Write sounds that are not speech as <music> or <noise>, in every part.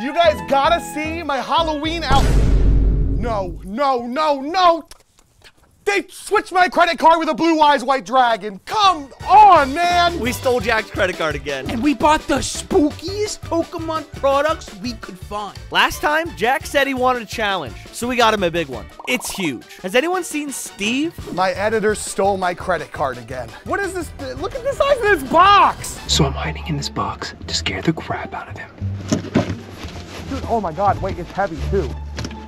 You guys gotta see my Halloween outfit. No, no, no, no. They switched my credit card with a blue eyes white dragon. Come on, man. We stole Jack's credit card again. And we bought the spookiest Pokemon products we could find. Last time, Jack said he wanted a challenge, so we got him a big one. It's huge. Has anyone seen Steve? My editor stole my credit card again. What is this? Look at the size of this box. So I'm hiding in this box to scare the crap out of him. Dude, oh my God, wait, it's heavy too.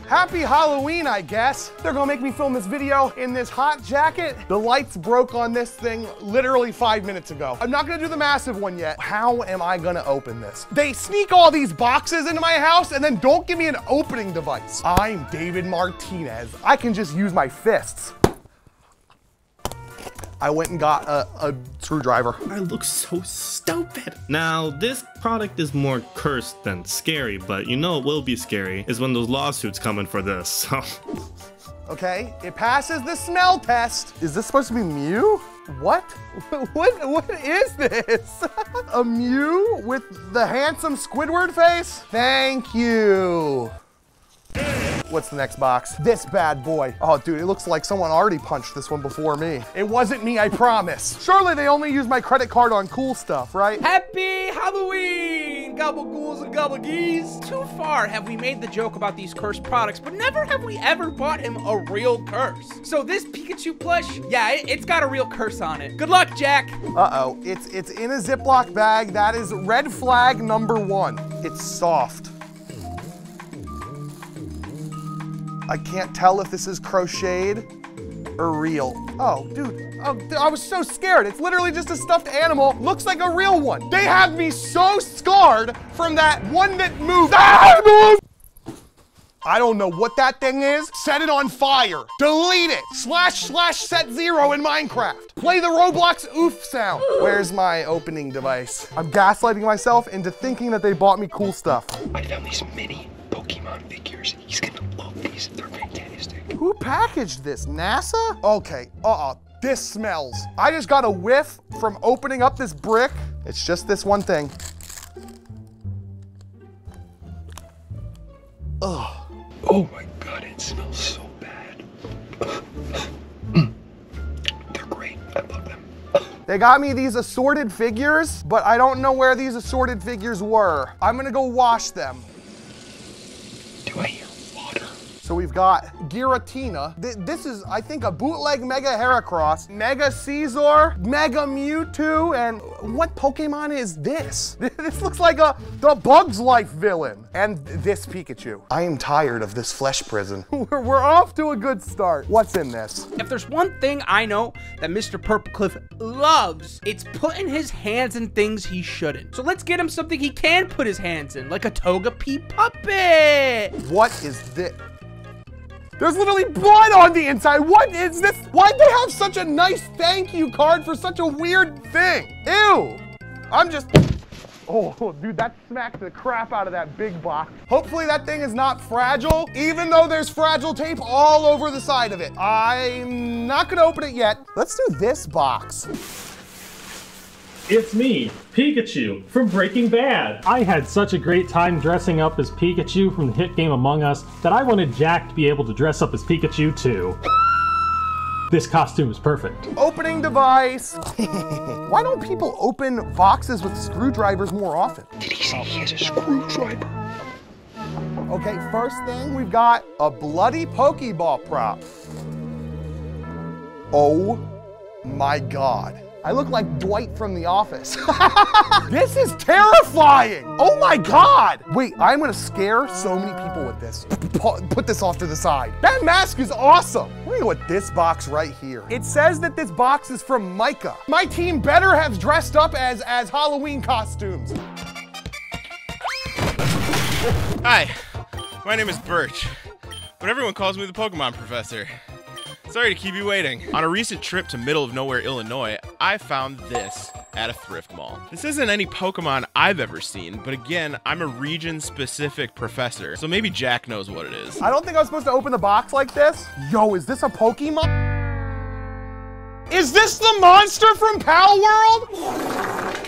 Happy Halloween, I guess. They're gonna make me film this video in this hot jacket. The lights broke on this thing literally five minutes ago. I'm not gonna do the massive one yet. How am I gonna open this? They sneak all these boxes into my house and then don't give me an opening device. I'm David Martinez. I can just use my fists. I went and got a, a, screwdriver. I look so stupid. Now, this product is more cursed than scary, but you know it will be scary is when those lawsuits come in for this, <laughs> so. Okay, it passes the smell test. Is this supposed to be Mew? What? <laughs> What, what is this? <laughs> a Mew with the handsome Squidward face? Thank you. What's the next box? This bad boy. Oh, dude, it looks like someone already punched this one before me. It wasn't me, I promise. <laughs> Surely they only use my credit card on cool stuff, right? Happy Halloween, gobble ghouls and gobble geese. Too far have we made the joke about these cursed products, but never have we ever bought him a real curse. So this Pikachu plush, yeah, it, has got a real curse on it. Good luck, Jack. Uh-oh, it's, it's in a Ziploc bag. That is red flag number one. It's soft. I can't tell if this is crocheted or real. Oh, dude, oh, I was so scared. It's literally just a stuffed animal. Looks like a real one. They have me so scarred from that one that moved. Ah, moved! I don't know what that thing is. Set it on fire. Delete it. Slash slash set zero in Minecraft. Play the Roblox oof sound. Where's my opening device? I'm gaslighting myself into thinking that they bought me cool stuff. I found these mini Pokemon figures. He's gonna love these. They're fantastic. Who packaged this? NASA? Okay. Uh-uh. This smells. I just got a whiff from opening up this brick. It's just this one thing. Ugh. Oh my god, it smells so bad. Mm. They're great. I love them. They got me these assorted figures, but I don't know where these assorted figures were. I'm gonna go wash them. Do I hear water? So we've got Giratina. Th this is, I think, a bootleg Mega Heracross, Mega Scizor, Mega Mewtwo, and what Pokemon is this? <laughs> this looks like a the Bug's Life villain. And this Pikachu. I am tired of this flesh prison. <laughs> we're, we're off to a good start. What's in this? If there's one thing I know that Mr. Purplecliffe loves, it's putting his hands in things he shouldn't. So let's get him something he can put his hands in, like a Togepi puppet. What is this? There's literally blood on the inside. What is this? Why'd they have such a nice thank you card for such a weird thing? Ew. I'm just, oh, <laughs> dude, that smacked the crap out of that big box. Hopefully that thing is not fragile, even though there's fragile tape all over the side of it. I'm not gonna open it yet. Let's do this box. It's me, Pikachu, from Breaking Bad. I had such a great time dressing up as Pikachu from the hit game Among Us that I wanted Jack to be able to dress up as Pikachu too. This costume is perfect. Opening device. <laughs> Why don't people open boxes with screwdrivers more often? Did he say he has a screwdriver? Okay, first thing, we've got a bloody Pokeball prop. Oh my God. I look like Dwight from The Office. <laughs> this is terrifying. Oh my God. Wait, I'm gonna scare so many people with this. Put this off to the side. That mask is awesome. Look at what this box right here. It says that this box is from Micah. My team better have dressed up as, as Halloween costumes. Hi, my name is Birch, but everyone calls me the Pokemon Professor. Sorry to keep you waiting. On a recent trip to middle of nowhere, Illinois, I found this at a thrift mall. This isn't any Pokemon I've ever seen, but again, I'm a region-specific professor, so maybe Jack knows what it is. I don't think I was supposed to open the box like this. Yo, is this a Pokemon? Is this the monster from Palworld?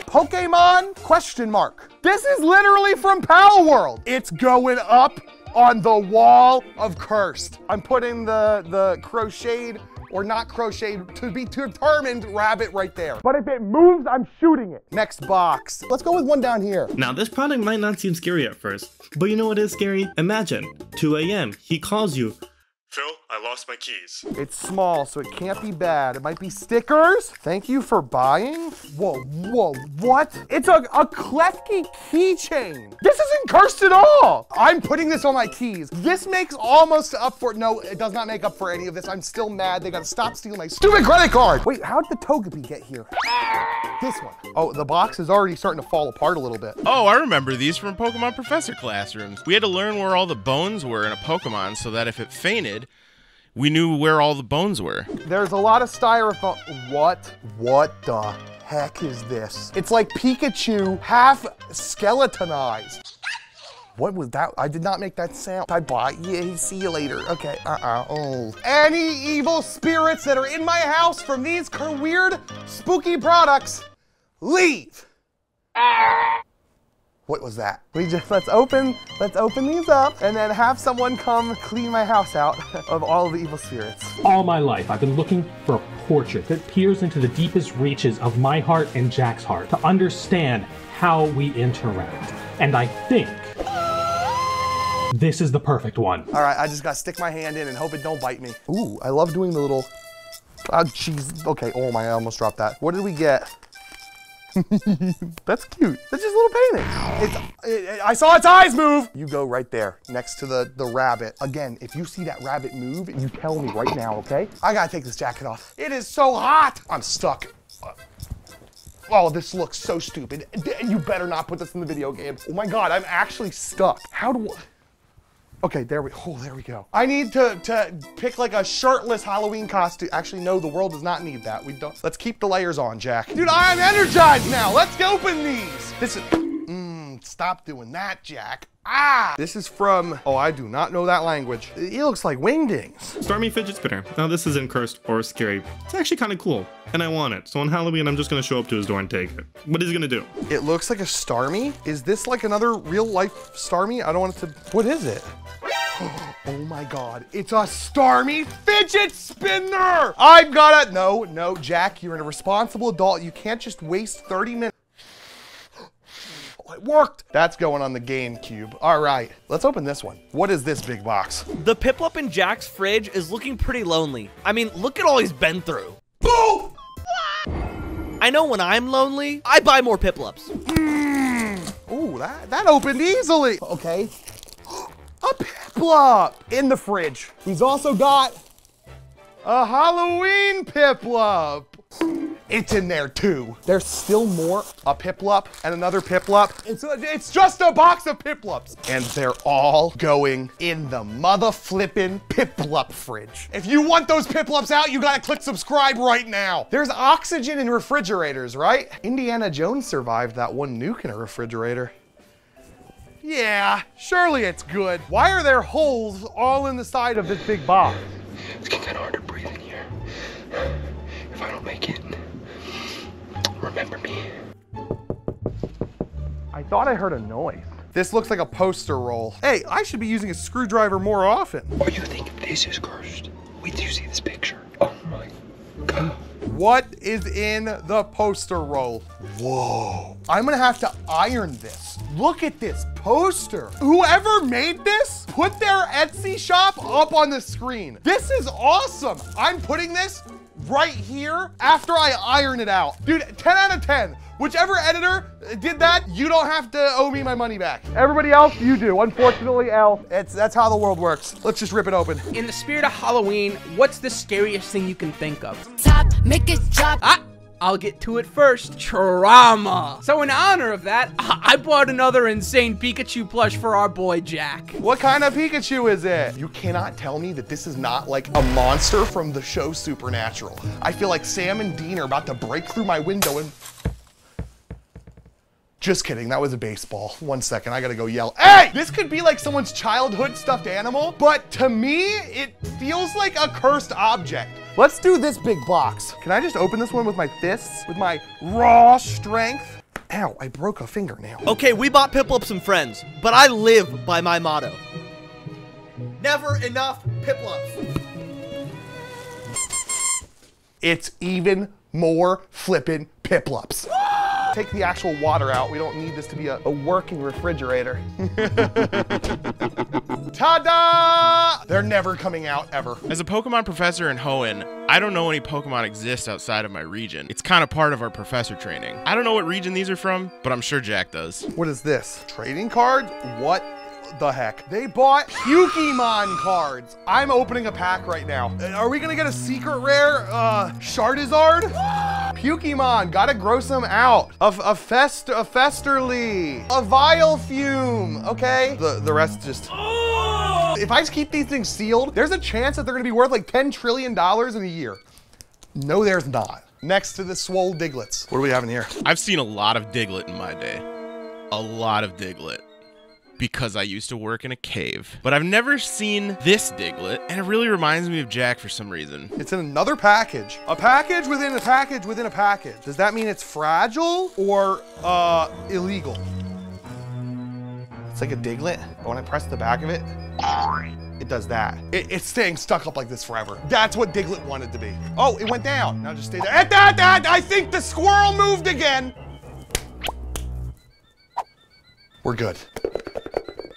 Pokemon question mark. This is literally from Palworld. It's going up on the wall of cursed. I'm putting the, the crocheted or not crocheted to be determined rabbit right there. But if it moves, I'm shooting it. Next box. Let's go with one down here. Now, this product might not seem scary at first, but you know what is scary? Imagine, 2 a.m., he calls you, Phil, I lost my keys. It's small, so it can't be bad. It might be stickers. Thank you for buying. Whoa, whoa, what? It's a, a Klefki keychain. This isn't cursed at all. I'm putting this on my keys. This makes almost up for, no, it does not make up for any of this. I'm still mad. They gotta stop stealing my stupid credit card. Wait, how did the Togepi get here? This one. Oh, the box is already starting to fall apart a little bit. Oh, I remember these from Pokemon Professor classrooms. We had to learn where all the bones were in a Pokemon so that if it fainted, we knew where all the bones were. There's a lot of styrofoam. What? What the heck is this? It's like Pikachu half skeletonized. What was that? I did not make that sound. I bought. Yeah, see you later. Okay. Uh-uh. Oh. Any evil spirits that are in my house from these weird, spooky products, leave. What was that? We just let's open let's open these up and then have someone come clean my house out <laughs> of all the evil spirits. All my life, I've been looking for a portrait that peers into the deepest reaches of my heart and Jack's heart to understand how we interact. And I think this is the perfect one. All right, I just gotta stick my hand in and hope it don't bite me. Ooh, I love doing the little. Uh, oh, jeez. Okay. Oh my, I almost dropped that. What did we get? That's cute. That's just a little paintings. It's, it, I saw its eyes move. You go right there next to the, the rabbit. Again, if you see that rabbit move, you tell me right now, okay? I gotta take this jacket off. It is so hot. I'm stuck. Oh, this looks so stupid. You better not put this in the video game. Oh my God, I'm actually stuck. How do I? Okay, there we, oh, there we go. I need to, to pick like a shirtless Halloween costume. Actually, no, the world does not need that. We don't, let's keep the layers on, Jack. Dude, I'm energized now. Let's open these. This is, mmm, stop doing that, Jack. Ah! This is from, oh, I do not know that language. It looks like wingdings. Starmie Fidget Spinner. Now, this isn't cursed or scary. It's actually kind of cool, and I want it. So on Halloween, I'm just gonna show up to his door and take it. What is he gonna do? It looks like a Starmie. Is this like another real life Starmie? I don't want it to, what is it? <gasps> Oh my God, it's a Starmie fidget spinner! I'm gonna, no, no, Jack, you're a responsible adult. You can't just waste 30 minutes. Oh, it worked. That's going on the GameCube. All right, let's open this one. What is this big box? The Piplup in Jack's fridge is looking pretty lonely. I mean, look at all he's been through. Boom! I know when I'm lonely, I buy more Piplups. Hmm. Ooh, that, that opened easily. Okay. <gasps> A Piplup in the fridge. He's also got a Halloween Piplup. It's in there too. There's still more. A Piplup and another Piplup. It's, it's just a box of Piplups. And they're all going in the mother flippin' Piplup fridge. If you want those Piplups out, you gotta click subscribe right now. There's oxygen in refrigerators, right? Indiana Jones survived that one nuke in a refrigerator. Yeah, surely it's good. Why are there holes all in the side of this big box? It's getting kind of hard to breathe in here. If I don't make it, remember me. I thought I heard a noise. This looks like a poster roll. Hey, I should be using a screwdriver more often. Oh, you think this is cursed? Wait till you see this picture. Oh my god. What is in the poster roll? Whoa. I'm gonna have to iron this. Look at this poster. Whoever made this, put their Etsy shop up on the screen. This is awesome. I'm putting this right here after I iron it out. Dude, 10 out of 10. Whichever editor did that, you don't have to owe me my money back. Everybody else, you do. Unfortunately, L. It's that's how the world works. Let's just rip it open. In the spirit of Halloween, what's the scariest thing you can think of? top, make it drop. Ah, I'll get to it first. Trauma. So in honor of that, I bought another insane Pikachu plush for our boy Jack. What kind of Pikachu is it? You cannot tell me that this is not like a monster from the show Supernatural. I feel like Sam and Dean are about to break through my window and. Just kidding, that was a baseball. One second, I gotta go yell. Hey! This could be like someone's childhood stuffed animal, but to me, it feels like a cursed object. Let's do this big box. Can I just open this one with my fists? With my raw strength? Ow, I broke a fingernail. Okay, we bought Piplups some friends, but I live by my motto. Never enough Piplups. It's even more flippin' Piplups. Take the actual water out. We don't need this to be a, a working refrigerator. <laughs> Ta-da! They're never coming out ever. As a Pokemon professor in Hoenn, I don't know any Pokemon exist outside of my region. It's kind of part of our professor training. I don't know what region these are from, but I'm sure Jack does. What is this? Trading cards? What the heck? They bought Pokemon cards. I'm opening a pack right now. Uh, Are we gonna get a secret rare uh, Charizard? Pokemon, gotta gross them out. A, a fest, a Festerly, a Vilefume, okay? The, the rest just... Oh! If I just keep these things sealed, there's a chance that they're gonna be worth like $10 trillion in a year. No, there's not. Next to the swole Digletts. What do we have in here? I've seen a lot of diglett in my day. A lot of Diglett. Because I used to work in a cave. But I've never seen this Diglett, and it really reminds me of Jack for some reason. It's in another package. A package within a package within a package. Does that mean it's fragile or uh, illegal? It's like a diglett. But when I press the back of it, it does that. It- it's staying stuck up like this forever. That's what Diglett wanted to be. Oh, it went down. Now just stay there. At that, that, I think the squirrel moved again. We're good.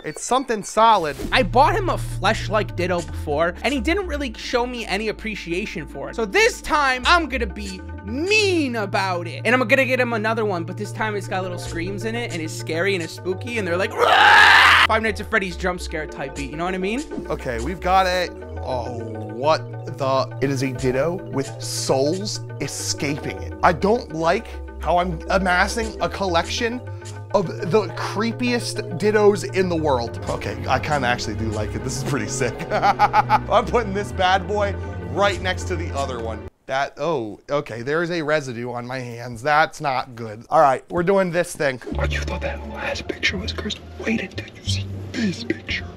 It's something solid. I bought him a flesh-like Ditto before, and he didn't really show me any appreciation for it. So this time, I'm gonna be mean about it. And I'm gonna get him another one, but this time it's got little screams in it, and it's scary and it's spooky, and they're like, "Rah!" Five Nights at Freddy's jump scare type beat, you know what I mean? Okay, we've got it. Oh, what the? It is a ditto with souls escaping it. I don't like how I'm amassing a collection of the creepiest dittos in the world. Okay, I kind of actually do like it. This is pretty sick. <laughs> I'm putting this bad boy right next to the other one. That, oh, okay, there's a residue on my hands. That's not good. All right, we're doing this thing. Oh, you thought that last picture was cursed? Wait until you see this picture.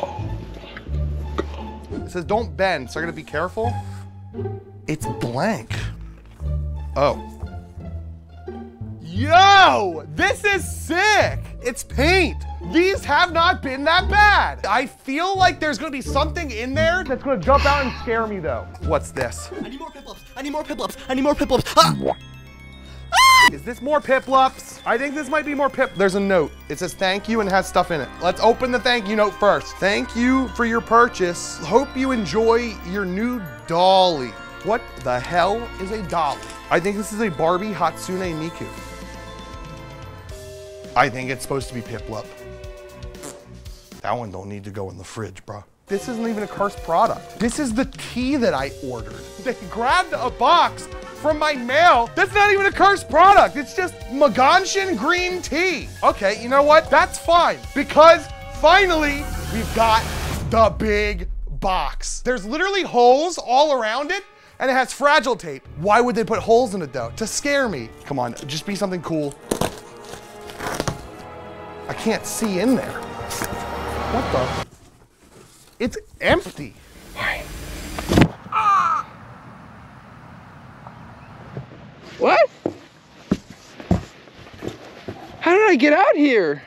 Oh my god. It says don't bend, so I gotta be careful. It's blank. Oh. Yo, this is sick. It's paint. These have not been that bad. I feel like there's gonna be something in there that's gonna jump out and scare me though. What's this? I need more Piplups. I need more Piplups. I need more Piplups. Ah! Is this more Piplups? I think this might be more Pip. There's a note. It says thank you and has stuff in it. Let's open the thank you note first. Thank you for your purchase. Hope you enjoy your new dolly. What the hell is a dolly? I think this is a Barbie Hatsune Miku. I think it's supposed to be Piplup. That one don't need to go in the fridge, bro. This isn't even a cursed product. This is the tea that I ordered. They grabbed a box from my mail. That's not even a cursed product. It's just Maganshin green tea. Okay, you know what? That's fine because finally we've got the big box. There's literally holes all around it and it has fragile tape. Why would they put holes in it though? To scare me. Come on, just be something cool. I can't see in there. What the? It's empty. Ah! What? How did I get out here?